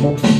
Música